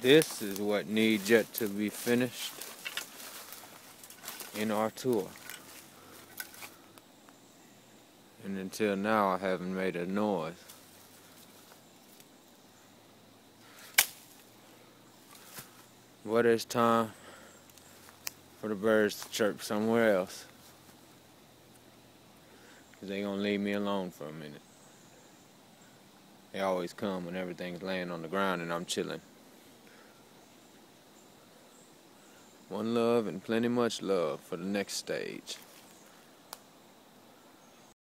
This is what needs yet to be finished in our tour. And until now, I haven't made a noise. What is time for the birds to chirp somewhere else. Cause they gonna leave me alone for a minute. They always come when everything's laying on the ground and I'm chilling. One love and plenty much love for the next stage.